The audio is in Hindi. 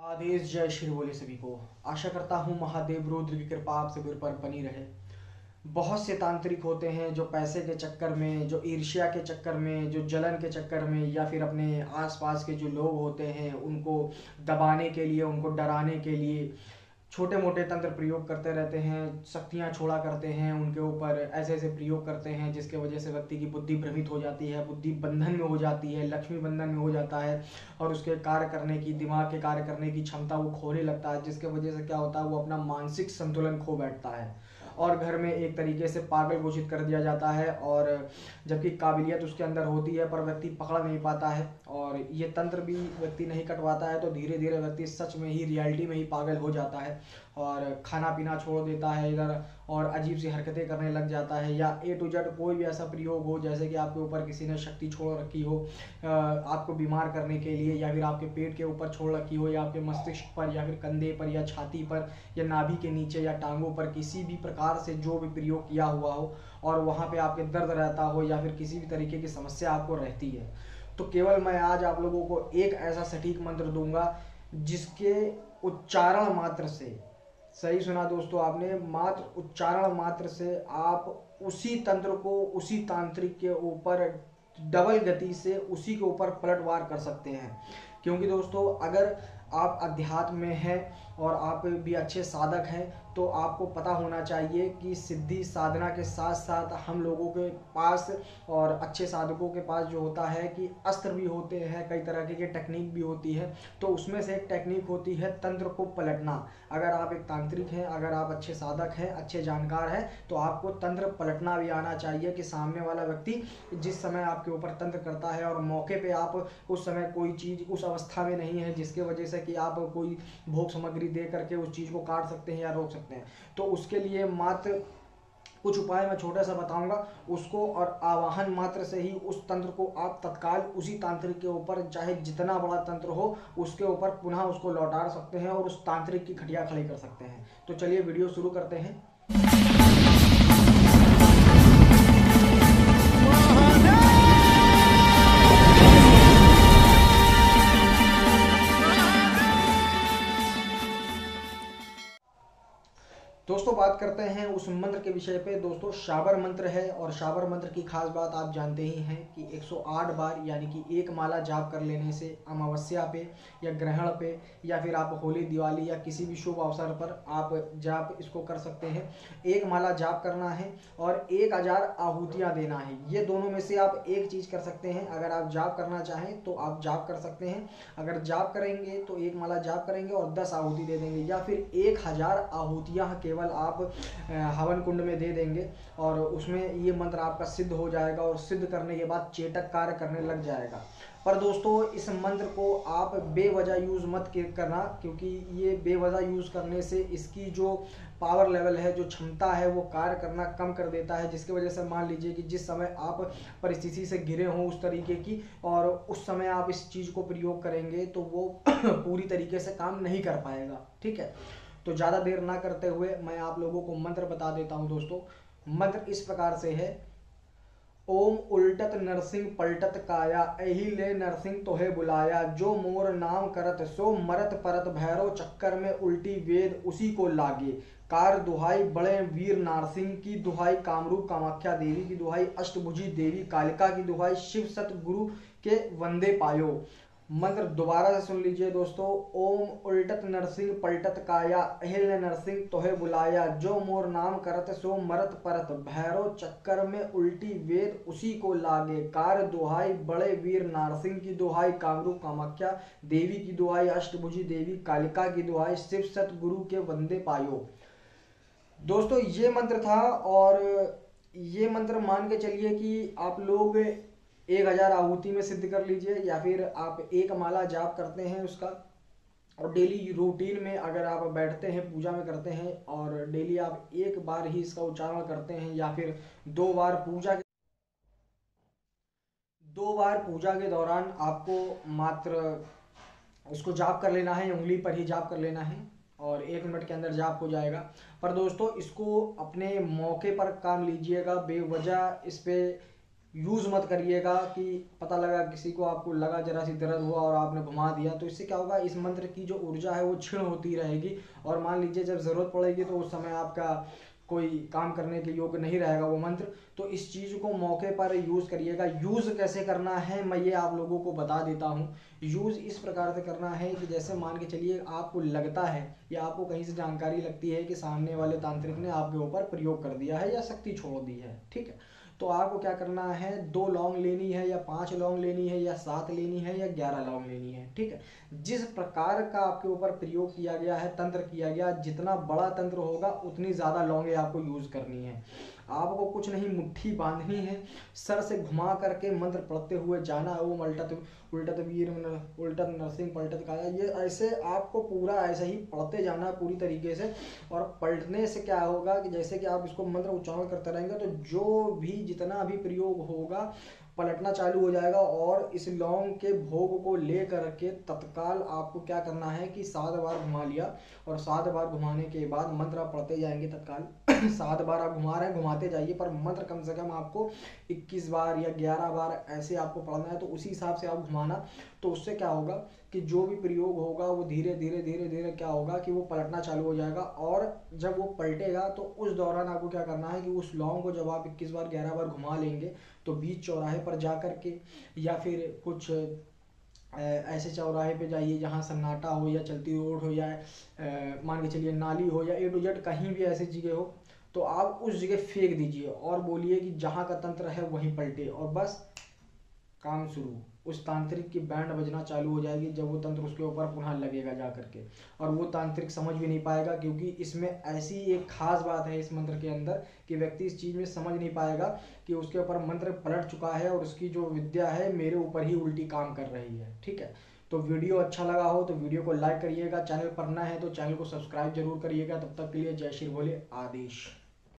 आदेश, जय श्री बोले सभी को। आशा करता हूँ महादेव रुद्र की कृपा आप सभी पर बनी रहे। बहुत से तांत्रिक होते हैं जो पैसे के चक्कर में, जो ईर्ष्या के चक्कर में, जो जलन के चक्कर में या फिर अपने आसपास के जो लोग होते हैं, उनको दबाने के लिए, उनको डराने के लिए छोटे मोटे तंत्र प्रयोग करते रहते हैं, शक्तियाँ छोड़ा करते हैं, उनके ऊपर ऐसे ऐसे प्रयोग करते हैं, जिसके वजह से व्यक्ति की बुद्धि भ्रमित हो जाती है, बुद्धि बंधन में हो जाती है, लक्ष्मी बंधन में हो जाता है, और उसके कार्य करने की, दिमाग के कार्य करने की क्षमता वो खोने लगता है, जिसके वजह से क्या होता है, वो अपना मानसिक संतुलन खो बैठता है। और घर में एक तरीके से पागल घोषित कर दिया जाता है और जबकि काबिलियत उसके अंदर होती है, पर व्यक्ति पकड़ नहीं पाता है और ये तंत्र भी व्यक्ति नहीं कटवाता है तो धीरे धीरे व्यक्ति सच में ही, रियलिटी में ही पागल हो जाता है। और खाना पीना छोड़ देता है इधर और अजीब सी हरकतें करने लग जाता है या ए टू जेड कोई भी ऐसा प्रयोग हो, जैसे कि आपके ऊपर किसी ने शक्ति छोड़ रखी हो आपको बीमार करने के लिए या फिर आपके पेट के ऊपर छोड़ रखी हो या आपके मस्तिष्क पर या फिर कंधे पर या छाती पर या नाभि के नीचे या टांगों पर किसी भी प्रकार से जो भी प्रयोग किया हुआ हो और वहाँ पर आपके दर्द रहता हो या फिर किसी भी तरीके की समस्या आपको रहती है। तो केवल मैं आज आप लोगों को एक ऐसा सटीक मंत्र दूँगा जिसके उच्चारण मात्र से सही सुना दोस्तों आपने, मात्र, उच्चारण मात्र से आप उसी तंत्र को, उसी तांत्रिक के ऊपर, डबल गति से उसी के ऊपर पलटवार कर सकते हैं। क्योंकि दोस्तों, अगर आप अध्यात्म में हैं और आप भी अच्छे साधक हैं तो आपको पता होना चाहिए कि सिद्धि साधना के साथ साथ हम लोगों के पास और अच्छे साधकों के पास जो होता है कि अस्त्र भी होते हैं, कई तरह की टेक्निक भी होती है तो उसमें से एक टेक्निक होती है तंत्र को पलटना। अगर आप एक तांत्रिक हैं, अगर आप अच्छे साधक हैं, अच्छे जानकार हैं तो आपको तंत्र पलटना भी आना चाहिए कि सामने वाला व्यक्ति जिस समय आपके ऊपर तंत्र करता है और मौके पर आप उस समय कोई चीज़ उस अवस्था में नहीं है, जिसके वजह से कि आप कोई भोग सामग्री दे करके उस चीज़ को काट सकते हैं या रोक सकते हैं। तो उसके लिए मात्र कुछ उपाय मैं छोटा सा बताऊँगा। उसको और आवाहन मात्र से ही उस तंत्र को आप तत्काल उसी तांत्रिक के ऊपर, चाहे जितना बड़ा तंत्र हो, उसके ऊपर पुनः उसको लौटा सकते हैं और उस तांत्रिक की खटिया खड़ी कर सकते हैं। तो चलिए वीडियो शुरू करते हैं। बात करते हैं उस मंत्र के विषय पे। दोस्तों शाबर मंत्र है और शाबर मंत्र की खास बात आप जानते ही हैं कि 108 बार यानी कि एक माला जाप कर लेने से अमावस्या पे या ग्रहण पे या फिर आप होली, दिवाली या किसी भी शुभ अवसर पर आप जाप इसको कर सकते हैं। एक माला जाप करना है और एक हज़ार आहूतियाँ देना है। ये दोनों में से आप एक चीज़ कर सकते हैं। अगर आप जाप करना चाहें तो आप जाप कर सकते हैं। अगर जाप करेंगे तो एक माला जाप करेंगे और दस आहूति दे देंगे या फिर एक हज़ार आहूतियाँ केवल आप हवन कुंड में दे देंगे और उसमें ये मंत्र आपका सिद्ध हो जाएगा और सिद्ध करने के बाद चेटक कार्य करने लग जाएगा। पर दोस्तों, इस मंत्र को आप बेवजह यूज़ मत करना, क्योंकि ये बेवजह यूज़ करने से इसकी जो पावर लेवल है, जो क्षमता है, वो कार्य करना कम कर देता है, जिसकी वजह से मान लीजिए कि जिस समय आप परिस्थिति से घिरे हों उस तरीके की और उस समय आप इस चीज़ को प्रयोग करेंगे तो वो पूरी तरीके से काम नहीं कर पाएगा। ठीक है? तो ज़्यादा देर ना करते हुए मैं आप लोगों को मंत्र बता देता हूँ दोस्तों। मंत्र इस प्रकार से है, ओम उल्टत नरसिंह पलटत काया एही ले नरसिंह तोहे बुलाया। जो मोर नाम करत सो मरत परत भैरव चक्कर में उल्टी वेद उसी को लागे। कार दुहाई बड़े वीर नारसिंह की दुहाई कामरूप कामाख्या देवी की दुहाई, अष्टभुजी देवी, कालिका की दुहाई, शिव सत गुरु के वंदे पायो। मंत्र दोबारा से सुन लीजिए दोस्तों, ओम उल्टत नरसिंह पलटत काया अहिल नरसिंह तोहे बुलाया। जो मोर नाम करत सो मरत परत। भैरव चक्कर में उल्टी वेद उसी को लागे। कार दुहाई, बड़े वीर नारसिंह की दुहाई कामरू कामाख्या देवी की दुहाई, अष्टभुजी देवी, कालिका की दुहाई, शिव सत गुरु के वंदे पायो। दोस्तों, ये मंत्र था और ये मंत्र मान के चलिए कि आप लोग एक हज़ार आहुति में सिद्ध कर लीजिए, या फिर आप एक माला जाप करते हैं उसका। और डेली रूटीन में अगर आप बैठते हैं, पूजा में करते हैं, और डेली आप एक बार ही इसका उच्चारण करते हैं, या फिर दो बार पूजा के दो बार पूजा के दौरान आपको मात्र उसको जाप कर लेना है, उंगली पर ही जाप कर लेना है, और एक मिनट के अंदर जाप हो जाएगा। पर दोस्तों, इसको अपने मौके पर काम लीजिएगा, बेवजह इस पर यूज़ मत करिएगा कि पता लगा किसी को आपको लगा जरा सी दर्द हुआ और आपने घुमा दिया तो इससे क्या होगा? इस मंत्र की जो ऊर्जा है वो क्षीण होती रहेगी और मान लीजिए जब ज़रूरत पड़ेगी तो उस समय आपका कोई काम करने के योग्य नहीं रहेगा वो मंत्र। तो इस चीज़ को मौके पर यूज़ करिएगा। यूज़ कैसे करना है मैं ये आप लोगों को बता देता हूँ। यूज़ इस प्रकार से करना है कि जैसे मान के चलिए आपको लगता है या आपको कहीं से जानकारी लगती है कि सामने वाले तांत्रिक ने आपके ऊपर प्रयोग कर दिया है या शक्ति छोड़ दी है, ठीक है? तो आपको क्या करना है? दो लॉन्ग लेनी है या पाँच लॉन्ग लेनी है या सात लेनी है या ग्यारह लॉन्ग लेनी है, ठीक है? जिस प्रकार का आपके ऊपर प्रयोग किया गया है, तंत्र किया गया, जितना बड़ा तंत्र होगा, उतनी ज़्यादा लॉन्गे आपको यूज़ करनी है। आपको कुछ नहीं, मुट्ठी बांधनी है। सर से घुमा करके मंत्र पढ़ते हुए जाना है, वो उल्टा उल्टा तबीर उल्टा नरसिंह पलटत काया ये ऐसे आपको पूरा ऐसे ही पढ़ते जाना है पूरी तरीके से। और पलटने से क्या होगा कि जैसे कि आप इसको मंत्र उच्चारण करते रहेंगे तो जो भी जितना भी प्रयोग होगा पलटना चालू हो जाएगा और इस लौंग के भोग को ले करके तत्काल आपको क्या करना है कि सात बार घुमा लिया और सात बार घुमाने के बाद मंत्र आप पढ़ते जाएँगे तत्काल। सात बार आप घुमा रहे हैं, घुमाते जाइए, पर मंत्र कम से कम आपको 21 बार या 11 बार ऐसे आपको पढ़ना है तो उसी हिसाब से आप घुमाना। तो उससे क्या होगा कि जो भी प्रयोग होगा, वो धीरे धीरे धीरे धीरे क्या होगा कि वो पलटना चालू हो जाएगा और जब वो पलटेगा तो उस दौरान आपको क्या करना है कि उस लौंग को जब आप इक्कीस बार, ग्यारह बार घुमा लेंगे तो बीच चौराहे पर जा के या फिर कुछ ऐसे चौराहे पे जाइए जहाँ सन्नाटा हो या चलती रोड हो या मान के चलिए नाली हो या ए टू जेड कहीं भी ऐसी जगह हो तो आप उस जगह फेंक दीजिए और बोलिए कि जहाँ का तंत्र है वहीं पलटे और बस काम शुरू। उस तांत्रिक की बैंड बजना चालू हो जाएगी जब वो तंत्र उसके ऊपर पुनः लगेगा जा करके। और वो तांत्रिक समझ भी नहीं पाएगा क्योंकि इसमें ऐसी एक खास बात है इस मंत्र के अंदर कि व्यक्ति इस चीज़ में समझ नहीं पाएगा कि उसके ऊपर मंत्र पलट चुका है और उसकी जो विद्या है मेरे ऊपर ही उल्टी काम कर रही है। ठीक है? तो वीडियो अच्छा लगा हो तो वीडियो को लाइक करिएगा। चैनल पर है तो चैनल को सब्सक्राइब ज़रूर करिएगा। तब तक के लिए जय श्री भोले आदेश।